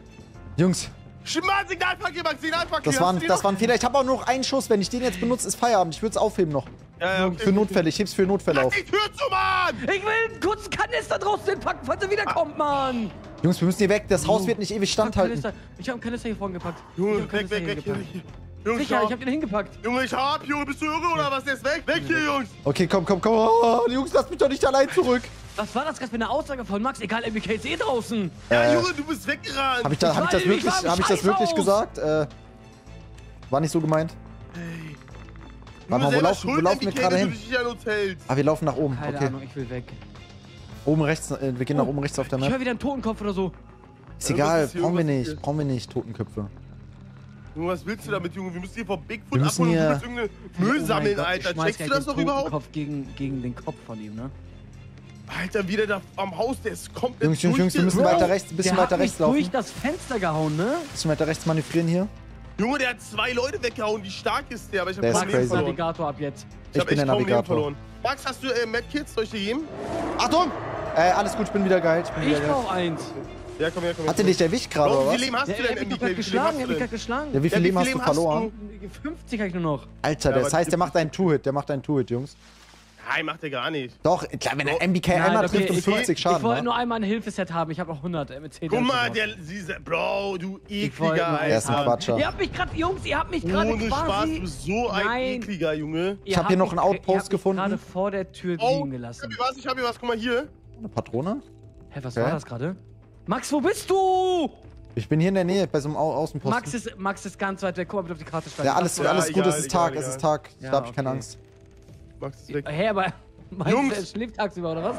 Jungs, Schmal Signalpaket, Max, Signalpaket! das war, ein, das war ein Fehler. Ich habe auch nur noch einen Schuss. Wenn ich den jetzt benutze, ist Feierabend. Ich würde es aufheben noch. Ja, ja, okay. Für Notfälle. Ich heb's für Notfälle Lass auf. die Tür zu, Mann! Ich will einen kurzen Kanister draußen hinpacken, falls er wiederkommt, Mann! Jungs, wir müssen hier weg. Das Haus wird nicht ewig standhalten. Ich hab einen Kanister hier vorne gepackt. Junge, weg, weg, Kanister weg, Junge, Sicher, ich hab den hingepackt. Junge, ich hab, Junge, bist du irre oder was? Der ist weg? Weg hier, Jungs! Okay, komm, komm, komm. Oh, Jungs, lasst mich doch nicht allein zurück. Was war das gerade für eine Aussage von Max? Egal, MBK ist eh draußen. Ja, Äh, Junge, du bist weggerannt! Habe ich, da, hab ich das ich wirklich, im hab ich das wirklich gesagt? Äh, war nicht so gemeint. Ey. Warte mal, wo laufen- wo laufen wir gerade dass hin? Du dich hier an uns hältst. Ah, wir laufen nach oben. Keine Okay. Ahnung, ich will weg. Oben rechts, äh, wir gehen nach oben rechts auf der Ich Map. höre wieder einen Totenkopf oder so. Ist egal, brauchen wir nicht. Brauchen wir nicht, Totenköpfe. Junge, was willst du damit, Junge? Wir müssen hier vor Bigfoot abholen und du willst irgendeine Müll Oh sammeln, Gott, ich Alter. Checkst du das noch überhaupt? Totenkopf gegen, gegen den Kopf von ihm, ne? Alter, wieder da am Haus, der ist komplett Jungs, Jungs, Jungs, wir müssen durchge- weiter rechts, ein bisschen der weiter rechts laufen. durch das Fenster gehauen, ne? Bisschen weiter rechts manövrieren hier. Junge, der hat zwei Leute weggehauen. Wie stark ist der? Aber ich hab Max Leben ist crazy. verloren. Navigator ab jetzt. Ich, hab bin echt der kaum Leben Navigator. verloren. Max, hast du äh, Medkits? Soll ich dir geben? Achtung! Äh, alles gut, ich bin wieder geheilt. Ich bin wieder Ich geheilt. brauch eins. Ja, komm her, komm her. Hat der dich erwischt gerade, oder wie was? viel Leben hast Der, du der denn, hat mich MBK? doch Wie viel Leben geschlagen, hast er du gerade geschlagen. Ja, wie viel Ja, Leben hast du verloren? 50 habe ich nur noch. Alter, Ja, das heißt, der macht einen Two-Hit, der macht einen Two-Hit, Jungs. Nein, macht er gar nicht. Doch, klar, wenn er. MBK Nein, einmal okay, trifft ich 50 Ich Schaden wollte macht. nur einmal ein Hilfeset haben. Ich habe noch 100 äh, mit 10 Guck mal, der, dieser, Bro, du Ich wollte ekliger, nur Er ist ein Alter. Quatscher. Ihr habt mich gerade, Jungs, ihr habt mich gerade Ohne quasi... Spaß, du bist so ein Nein. ekliger, Junge. Ich hab habt hier noch einen Outpost gefunden. gerade vor der Tür Oh, liegen ich gelassen. hab hier was, ich hab hier was. Guck mal hier. Eine Patrone? Hä, was Hä? war das gerade? Max, wo bist du? Ich bin hier in der Nähe, bei so einem Au Außenposten. Max ist, Max ist ganz weit weg. Guck mal bitte auf die Karte schreiben. ja, alles, Ja, alles gut, egal, es ist Tag, egal, es ist egal. Tag. Ja, da hab ich keine okay. Angst. Max ist weg. Hä, aber... Jungs. du, er schläft tagsüber, oder was?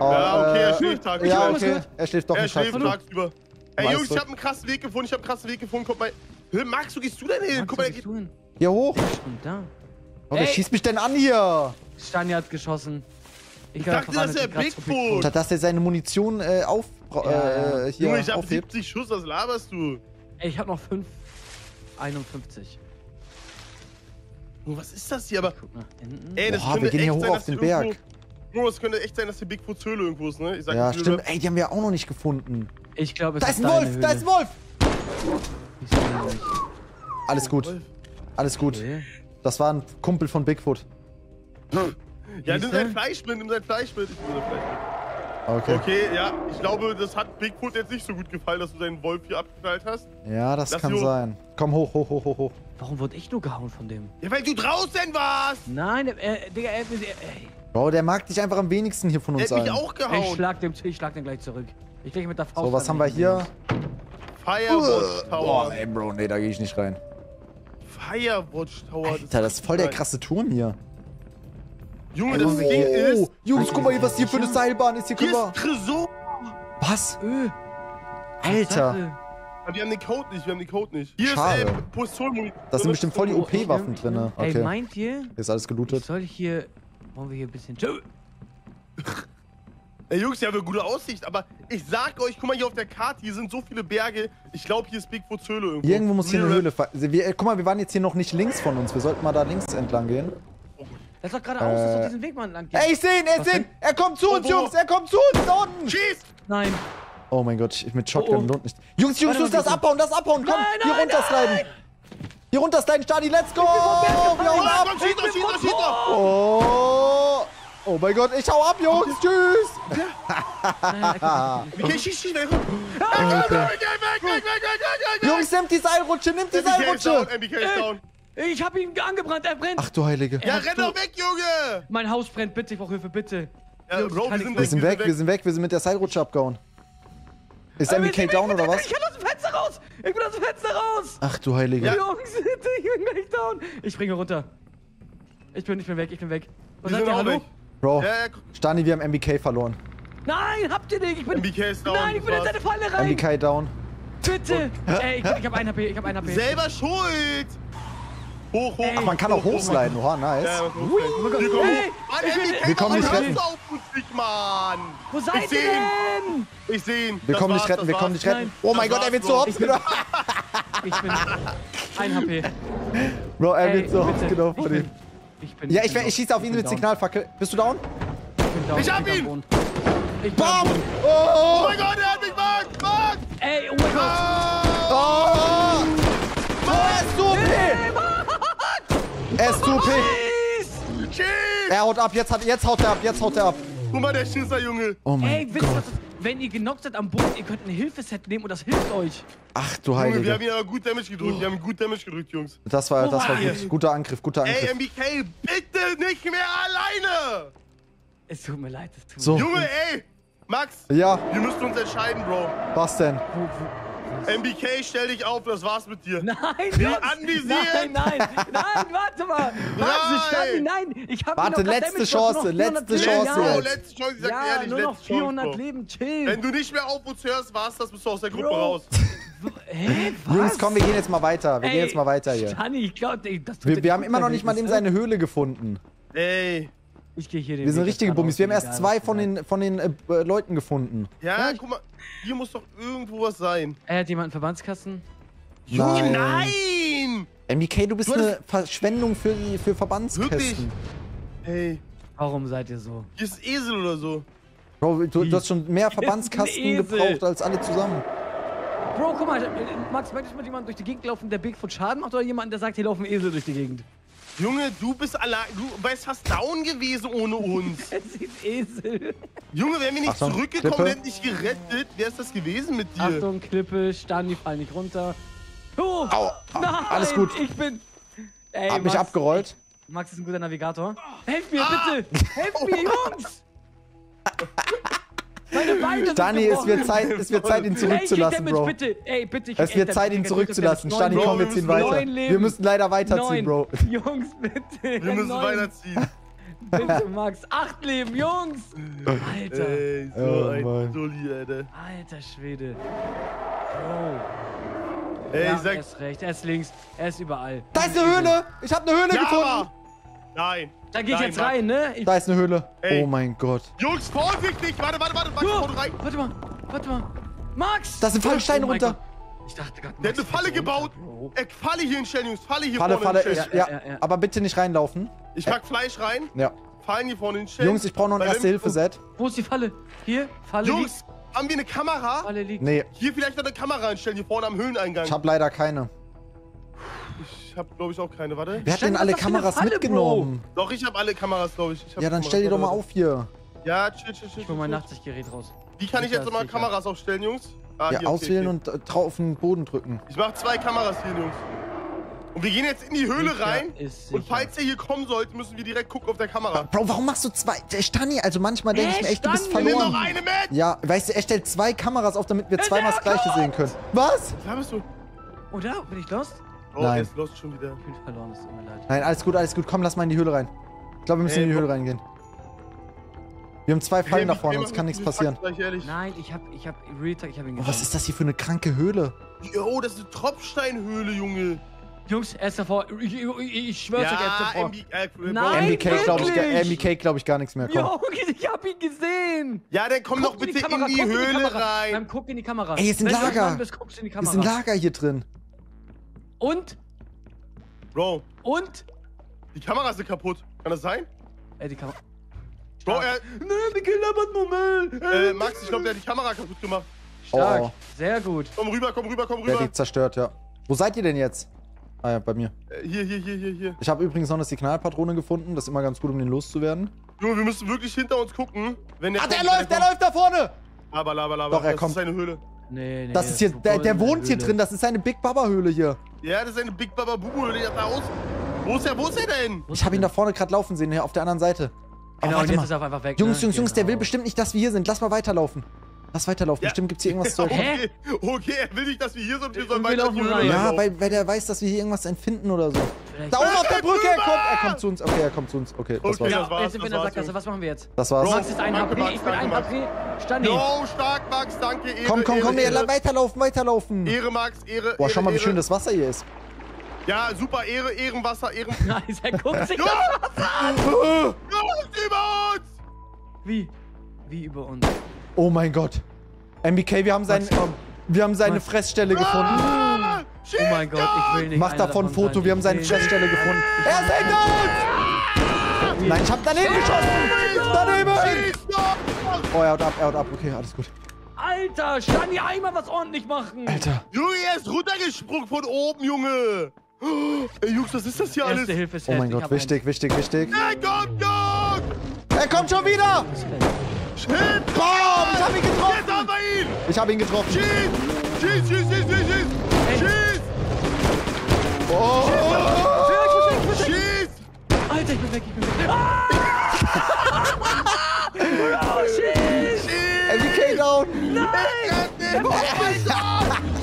Oh, Ja, okay, er äh, schläft tagsüber. Ja, okay, er schläft doch Er nicht schläft tagsüber. tagsüber. Ey, Jungs, du? ich hab einen krassen Weg gefunden. Ich hab einen krassen Weg gefunden. Guck mal. Hä, Max, wo gehst du denn hin? Max, Guck mal, der geht. du hin? Hier hoch. Und da. Oh, wer Ey. schießt mich denn an hier? Stani hat geschossen. Ich hör dachte, das ist der Bigfoot. Statt dass er seine Munition äh, auf, Ja, ja. äh, hier Junge, ich hab aufhebt. 70 Schuss. Was laberst du? Ey, ich hab noch 5. 51. Junge, was ist das hier? Aber, ey, das Boah, könnte wir gehen hier hoch sein, auf den Berg. Irgendwo, Junge, es könnte echt sein, dass hier Bigfoots Höhle irgendwo ist, ne? Ich sag Ja, stimmt. Ey, die haben wir auch noch nicht gefunden. Ich glaube, es Da ist ein deine Wolf, da ist ein Wolf. Höhle. Ich sehe ihn nicht. Alles gut, alles gut. Okay. Das war ein Kumpel von Bigfoot. Ja, nimm sein Fleisch mit, nimm sein Fleisch mit. Ich nehme sein Fleisch mit. Okay. Okay, ja, ich glaube, das hat Bigfoot jetzt nicht so gut gefallen, dass du deinen Wolf hier abgeknallt hast. Ja, das Lass kann sein. Komm hoch, hoch, hoch, hoch, hoch. Warum wurde ich nur gehauen von dem? Ja, weil du draußen warst! Nein, äh, Digga, er, ey. Bro, der mag dich einfach am wenigsten hier von Der uns hat mich allen. auch Ich gehauen. schlag dem ich schlag den gleich zurück. Ich lege mit der Faust. So, was haben wir hier? Firewatch Tower. Boah, ey, Bro, nee, da gehe ich nicht rein. Firewatch Tower. Alter, das ist voll der krasse Turm hier. Junge, das Oh, Ding ist. Jungs, guck mal, hier, was hier für eine Seilbahn ist. Hier Hier ist Tresor. Was? Öh, Alter. Aber wir haben den Code nicht, wir haben den Code nicht. Hier Schade. ist äh, Pistolmunition. Da sind bestimmt voll die Oh, OP-Waffen drin. Ey, Okay. meint ihr, Hier ist alles ich gelootet. soll hier... Wollen wir hier ein bisschen... Ey, Jungs, ja, wir gute Aussicht, aber ich sag euch, guck mal hier auf der Karte, hier sind so viele Berge. Ich glaube, hier ist Bigfoots Höhle irgendwo. Irgendwo muss hier eine Höhle. Wir, äh, guck mal, wir waren jetzt hier noch nicht links von uns. Wir sollten mal da links entlang gehen. Lass doch geradeaus, lass doch Äh. diesen Weg mal entlang gehen. Ey, ich sehe ihn, er ist ihn! Er kommt zu uns, Wo, wo? Jungs! Er kommt zu uns! Da unten! Schieß! Nein. Oh mein Gott, ich, mit Shotgun Oh, oh. lohnt nicht. Jungs, Jungs, du musst das abbauen, das abbauen! Komm, Nein, hier nein, runtersliden! Hier runtersliden, Stadi, let's go! Wir hauen Oh, ab! komm, schieß doch, schieß doch, schieß doch! Oh! Oh mein Gott, ich hau ab, Jungs! Tschüss! Nein, er nicht. Okay, schieß, schieß, weg! Weg, weg, weg, weg, weg, weg, weg! Jungs, nimmt die Seilrutsche, nimmt die MBK ist down, Seilrutsche! MBK ist down. Ich hab ihn angebrannt, er brennt. Ach du Heilige. Ja, renn doch weg, Junge! Mein Haus brennt, bitte, ich brauche Hilfe, bitte. Ja, Jungs, Bro, wir sind Wir sind weg, wir weg. sind weg, wir sind mit der Seilrutsche abgehauen. Ist wir MBK sind down weg, oder was? Ich kann aus dem Fenster raus! Ich bin aus dem Fenster raus! Ach du Heilige. Jungs, bitte, ich bin gleich down. Ich springe runter. Ich bin, ich bin weg, ich bin weg. Was sind ihr, hallo? weg. Bro, Ja, ja, Stani, wir haben MBK verloren. Nein, habt ihr nicht? Ich bin... MBK ist down. Nein, ich bin in seine Falle rein! MBK down. Bitte! Ey, ich, ich hab ein HP, ich hab ein HP. Selber schuld! Hoch, hoch. Ach, man kann auch hoch, hochsliden. Oha, nice. Ja, was Oh mein Gott. Wir kommen Hey, hoch. Mann, Wir kommen nicht retten. Mann? Wo Ich seid ihr seh ihn. denn? Ich seh ihn. Wir Das kommen nicht retten, wir kommen nicht retten. Nein. Oh mein Gott, er wird so hops genommen. Ich bin... Ein HP. Bro, er wird so hops genommen Ich von bin... ihm. Ich bin... Ja, ich, ich schieße auf ihn mit. Signalfackel. Bist du down? Ich bin down. Ich hab ihn. Ich Bam! Oh Oh! mein Gott, er hat mich Mark! Mark! Ey, oh mein Gott. S2P. Er haut ab, jetzt, hat, jetzt haut er ab, jetzt haut er ab. Guck mal, der Schisser, Junge. Oh mein Ey, wisst ihr, was wenn ihr genockt seid am Boden, ihr könnt ein Hilfeset nehmen und das hilft euch. Ach du Heilige. Junge, wir haben ja gut Damage gedrückt, oh. wir haben gut Damage gedrückt, Jungs. Das war, das war oh gut. Guter Angriff, guter Angriff. Ey, MBK, bitte nicht mehr alleine! Es tut mir leid, es tut mir so. leid. Junge, ey! Max! Ja? Wir müssen uns entscheiden, Bro. Was denn? Wo, wo? MBK, stell dich auf, das war's mit dir. Nein, Wie Jungs, anvisiert. Nein, nein, nein, warte mal. Warte, Stani, nein. Ich hab Warte, letzte Chance, gemacht, nur noch letzte 400 Chance Leben. Bro, jetzt. letzte Chance, ich sag Ja, ehrlich, nur noch letzte Chance, 400 Bro. Leben, chill. Wenn du nicht mehr auf uns hörst, war's das, bist du aus der Gruppe Bro. raus. Hä, was? Jungs, komm, wir gehen jetzt mal weiter. Wir Ey, gehen jetzt mal weiter hier. Stani, ich glaub, ey, das tut Wir, wir haben immer noch nicht ich mal sag. seine Höhle gefunden. Ey. Ich gehe hier den Wir sind Weg richtige Bummis. Wir haben erst zwei von ihr den, von den äh, äh, Leuten gefunden. Ja, guck mal, hier muss doch irgendwo was sein. Er hat jemanden Verbandskasten. Junge, Nein. nein! MBK, du bist Du eine Verschwendung für, für Wirklich? Verbandskästen. Ey, Warum seid ihr so? hier ist Esel oder so. Bro, du, du hast schon mehr Verbandskasten gebraucht als alle zusammen. Bro, guck mal, äh, Max, möchtest du mit jemandem durch die Gegend laufen, der Bigfoot Schaden macht oder jemanden, der sagt, hier laufen Esel durch die Gegend? Junge, du bist allein, du wärst fast down gewesen ohne uns. Es sind Esel. Junge, wären wir nicht Achtung, zurückgekommen, Klippe. hätten dich gerettet. Wer ist das gewesen mit dir? Achtung, Klippe, Stani, fall nicht runter. Oh, Au, nein, alles gut. Ich bin. Ey, Hab mich Max, abgerollt. Max ist ein guter Navigator. Helft mir, Ah. bitte! Helft mir, Jungs! Stani, es wird. Zeit, es wird Zeit, ihn zurückzulassen, Bro. bitte. Ey, bitte. ich Es wird Zeit, ihn zurückzulassen. Stani, komm, wir ziehen weiter. Wir müssen leider weiterziehen. Bro. Jungs, bitte. Wir müssen Neun. weiterziehen. Bitte, Max. Acht Leben, Jungs. Alter. Ey, so Oh, ein Mann. Dulli, Alter. Alter Schwede. Bro. Ey, ja, ich sag, er ist recht. Er ist links. Er ist überall. Da ist eine Höhle! Ich habe eine Höhle ja, gefunden! aber. Nein. Da gehe ich Nein, jetzt rein, ne? Ich, Da ist eine Höhle. Ey. Oh mein Gott. Jungs, vorsichtig! Warte, warte, warte, Max, Oh, rein. warte mal. Warte mal. Max! Da sind Fallsteine Oh runter. Gott. Ich dachte gerade, Der hat eine Falle gebaut. Bro. Äh, Falle hier hinstellen, Jungs. Falle hier Falle, vorne Falle. hinstellen. Ich, ja, Ja, ja, aber bitte nicht reinlaufen. Ich pack Fleisch rein. Ja. Fallen hier vorne hinstellen. Jungs, ich brauche noch ein Erste-Hilfe-Set. Wo ist die Falle? Hier? Falle Jungs, haben wir eine Kamera? liegt. Falle liegt. Nee, Hier vielleicht noch eine Kamera hinstellen, hier vorne am Höheneingang. ich habe leider keine. Ich hab, glaube ich, auch keine. Warte. Wer hat denn alle Kameras Falle, mitgenommen? Doch, ich habe alle Kameras, glaube ich. ich Ja, dann Kameras. stell die doch mal auf hier. Ja, chill, chill, chill. Ich hol mein. Nachtsichtgerät raus. Wie kann ich Sicher jetzt nochmal. Kameras aufstellen, Jungs? Ah, Ja, hier, okay, auswählen okay. und äh, drauf auf den Boden drücken. Ich mach zwei Kameras hier, Jungs. Und wir gehen jetzt in die Höhle Sicher rein. ist Und falls er hier kommen sollte, müssen wir direkt gucken auf der Kamera. Bro, warum machst du zwei? Der Stani, also manchmal denke ich mir echt, du bist Stani? Nimm noch verloren. eine mit! Ja, weißt du, er stellt zwei Kameras auf, damit wir zweimal das gleiche sehen können. Was? Da bist du. Oder? Bin ich lost? Oh, Nein. er ist lost schon wieder. Ich bin verloren, es tut mir leid. Nein, alles gut, alles gut. Komm, lass mal in die Höhle rein. Ich glaube, wir müssen Ey, in die. Höhle reingehen. Wir haben zwei Fallen da Hey, vorne, wie- uns kann nichts passieren. Sag ich ehrlich. Nein, ich hab, ich hab, Real Talk, ich hab ihn Oh, gesehen. was ist das hier für eine kranke Höhle? Jo, das ist eine Tropfsteinhöhle, Junge. Jungs, er ist davor. Ich, ich, ich schwör's euch, er ist davor. MB, äh, Nein, MBK glaube ich? MBK glaube ich gar nichts mehr. Komm. Junge, ich hab ihn gesehen. Ja, dann komm doch bitte in Kamera, die guck Höhle Kamera. rein. Dann guck in die Kamera. Ey, hier ist ein Lager. in die Ist ein Lager hier drin. Und? Bro, Und? die Kamera ist kaputt. Kann das sein? Ey, die Kamera. Bro, er, Nein, Mikkel labert nur Müll. äh, Max, ich glaube, der hat die Kamera kaputt gemacht. Stark. Oh. Sehr gut. Komm rüber, komm rüber, komm Der rüber. hat die zerstört, ja. Wo seid ihr denn jetzt? Ah ja, bei mir. Äh, hier, hier, hier, hier, hier. Ich habe übrigens noch eine Signalpatrone gefunden. Das ist immer ganz gut, um den loszuwerden. Junge, wir müssen wirklich hinter uns gucken. Wenn der Ah, der kommt, läuft, der kommt. läuft da vorne! Aber, aber, aber. Doch, er das kommt. ist seine Höhle. Nee, nee. Das ist hier, der, der wohnt hier drin. Das ist seine Big Baba Höhle hier. Ja, das ist eine Big Baba Bubu. Der hat da aus. Wo ist er, wo ist er denn? Ich habe ihn da vorne gerade laufen sehen, hier auf der anderen Seite. Oh, Genau, und warte jetzt mal. ist er einfach weg. Jungs, ne? Jungs, Jungs, der will Genau. bestimmt nicht, dass wir hier sind. Lass mal weiterlaufen. Lass weiterlaufen. Ja. Bestimmt gibt's hier irgendwas zu Okay, okay, er will nicht, dass wir hier sind. Wir sollen Wir weiter in die laufen Höhle rein. Ja, weil, weil der weiß, dass wir hier irgendwas entfinden oder so. Vielleicht- Da oben auf der Hey, Brücke, er kommt, er kommt zu uns. Okay, er kommt zu uns. Okay, das Okay. war's. Ja, das war's, jetzt sind wir in der das war's, Sackgasse. Was machen wir jetzt? Das war's. Max ist ein Danke, HP, Max, ich bin ein danke, HP. Stani. Jo, stark, Max, danke. Ehre, Komm, komm, Ehre, komm, nee, Ehre. weiterlaufen, weiterlaufen. Ehre, Max, Ehre. Boah, schau mal, wie Ehre, schön das Wasser hier ist. Ja, super, Ehre, Ehrenwasser, Ehren. Nice, er guckt sich Ja! das an. Jungs, über uns! Wie? Wie über uns? Oh mein Gott. MBK, wir haben, seinen, komm. wir haben seine. Fressstelle gefunden. Ah, Oh mein Gott, ich will nicht. Mach davon ein Foto, wir haben seine Fressstelle gefunden. Er ist hinter uns! Nein, ich hab daneben geschossen! Daneben! Oh, er haut ab, er haut ab. Okay, alles gut. Alter, Stani, einmal was ordentlich machen. Alter. Junge, er ist runtergesprungen von oben, Junge! Ey, Jungs, was ist das hier alles? Erste Hilfe ist Oh mein Gott, wichtig, wichtig, wichtig. Er kommt, Jungs! Er kommt schon wieder! Shit! Boom, ich hab ihn getroffen! Jetzt haben wir ihn! Ich hab ihn getroffen. Schieß! Schieß, schieß, schieß, schieß, schieß! Schieß! Oh! Ich ich ich bin weg. Schieß! Alter, ich bin weg, ich bin weg. Ah! Bro, shit. Schieß! MBK down! Nein!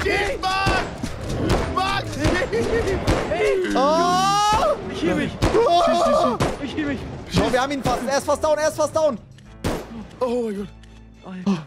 Schieß, Max! Max, schieß! Oh! Ich hieb mich. Oh! Ich hieb mich. Schau, wir haben ihn fast. Er ist fast down, er ist fast down. Oh mein Gott. Alter.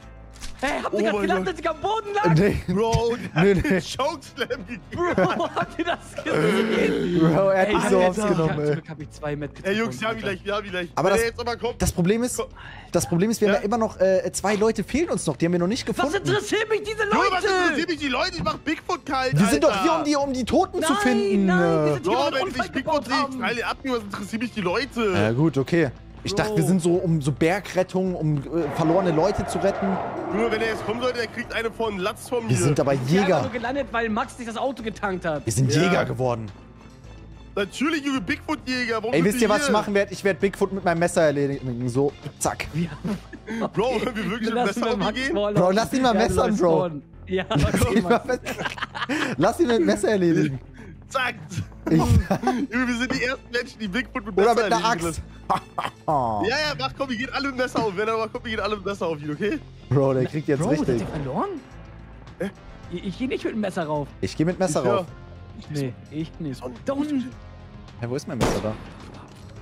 Hey, habt ihr Oh gerade mein gedacht, Gott. dass ich am Boden lag? Nee, Bro, der Nee, nee. Chokeslam gegeben. Bro, habt ihr das gesehen? Bro, er hat Ey, mich so ich hab- genommen, Zum ey. Glück hab ich zwei Medkits Ey, Jungs, wir haben ihn gleich, wir haben ihn gleich. Aber das- jetzt aber kommt. Das Problem ist, das Problem ist, wir haben ja immer noch äh, zwei Leute fehlen uns noch. Die haben wir noch nicht Was gefunden. interessiert mich diese Junge, was Leute? interessiert mich die Leute? Ich mach Bigfoot kalt, Wir sind doch hier, um die, um die Toten zu Nein, finden. nein, äh. wir sind- die Bro, wenn Unfall ich Bigfoot sehe, ich strahle ab, was interessiert mich die Leute? Ja gut, okay. Ich dachte, wir sind so um so Bergrettung, um äh, verlorene Leute zu retten. Junge, wenn er jetzt kommen sollte, der kriegt eine von Latz von mir. Wir sind aber Jäger. nur gelandet, weil Max sich das Auto getankt hat. Wir sind Ja. Jäger geworden. Natürlich, Junge, Bigfoot-Jäger. Ey, sind wisst ihr, wir was ich machen werde? Ich werde Bigfoot mit meinem Messer erledigen. So, zack. Wir Bro, wenn wir wirklich mit Messer wir umgehen? Bro, lass ihn mal Ja, messern, Bro. Ja, Lass okay, ihn, mal lass ihn mit dem Messer erledigen. Zack. Ich, Junge, wir sind die ersten Menschen, die Bigfoot mit Messer oder mit einer Axt. Ja, ja, mach, komm, wir gehen alle mit Messer auf. Wenn er aber kommt, wir gehen alle mit Messer auf ihn, okay? Bro, der kriegt jetzt Bro, richtig. Der verloren? Hä? Ich, ich gehe nicht mit dem Messer rauf. Ich gehe mit Messer Ja. rauf. Nee, ich nicht. Da unten. Ja, wo ist mein Messer da?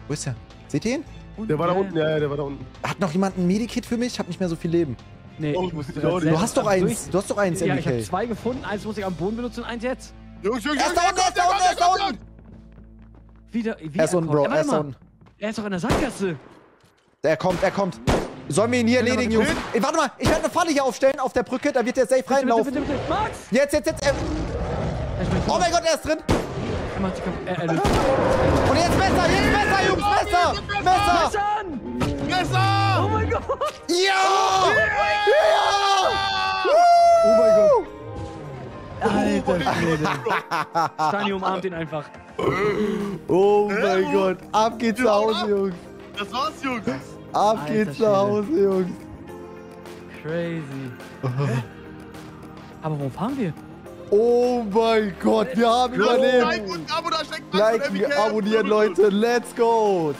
Wo ist er? Seht ihr ihn? Der war da unten, ja, ja, der war da unten. Hat noch jemand ein Medikit für mich? Ich habe nicht mehr so viel Leben. Nee, Oh, ich muss ich Du hast doch durch- eins. Du hast doch eins, Ja, ich habe MBK. zwei gefunden. Eins muss ich am Boden benutzen und eins jetzt. Jungs, Jungs, Er Jungs, ist da unten, er ist da unten, er ist da unten. Wieder, wie Er ist unten, kommt. Bro, er ist unten. Er ist doch in der Sackgasse. Er kommt, er kommt. Sollen wir ihn hier er erledigen, Jungs? Ey, warte mal, ich werde eine Falle hier aufstellen auf der Brücke, da wird der safe Bitte, bitte, reinlaufen. bitte, bitte. Max! Jetzt, jetzt, jetzt. Er, Er oh mein Gott, er ist drin. Er macht sich kaputt. Er, er löst. Und jetzt Messer, jetzt Messer, Jungs, Messer. Messer. Messer an! Oh Messer! mein Gott! Ja! Ja! Oh mein Gott. Alter Schwede. Stani umarmt ihn einfach. Oh mein Hä? Gott. Ab geht's nach Hause, Jungs. Das war's, Jungs. Ab Alter geht's Schwede. nach Hause, Jungs. Crazy. Aber warum fahren wir? Oh mein Gott, wir haben Like überlebt. und Abo, da steckt Max und Liken, MBK. abonnieren, Leute. Let's go.